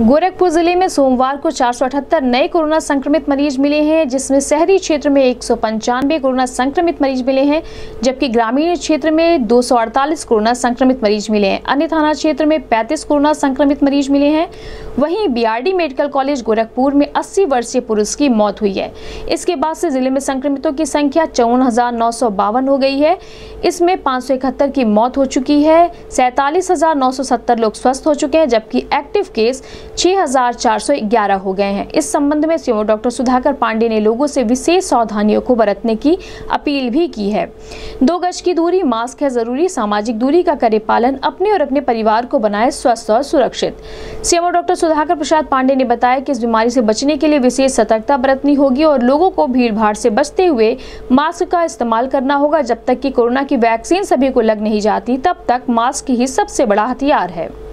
गोरखपुर ज़िले में सोमवार को चार सौ अठहत्तर नए कोरोना संक्रमित मरीज़ मिले हैं, जिसमें शहरी क्षेत्र में एक सौ पंचानवे कोरोना संक्रमित मरीज़ मिले हैं, जबकि ग्रामीण क्षेत्र में 248 कोरोना संक्रमित मरीज़ मिले हैं। अन्य थाना क्षेत्र में 35 कोरोना संक्रमित मरीज़ मिले हैं। वहीं बीआरडी मेडिकल कॉलेज गोरखपुर में 80 वर्षीय पुरुष की मौत हुई है। इसके बाद से ज़िले में संक्रमितों की संख्या चौवन हो गई है। इसमें पाँच सौ इकहत्तर की मौत हो चुकी है। सैतालीस लोग स्वस्थ हो चुके हैं, जबकि एक्टिव केस 6,411 हो गए हैं। इस संबंध में सीएमओ डॉक्टर सुधाकर पांडे ने लोगों से विशेष सावधानियों को बरतने की अपील भी की है। दो गज की दूरी मास्क है ज़रूरी सामाजिक दूरी का करे पालन अपने और अपने परिवार को बनाए स्वस्थ और सुरक्षित। सीएमओ डॉक्टर सुधाकर प्रसाद पांडे ने बताया कि इस बीमारी से बचने के लिए विशेष सतर्कता बरतनी होगी और लोगों को भीड़ भाड़ से बचते हुए मास्क का इस्तेमाल करना होगा। जब तक कि कोरोना की वैक्सीन सभी को लग नहीं जाती तब तक मास्क ही सबसे बड़ा हथियार है।